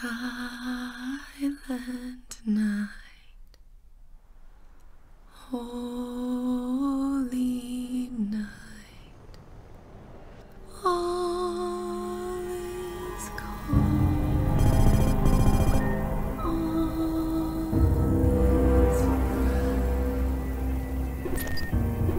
silent night, holy night, all is calm, all is bright.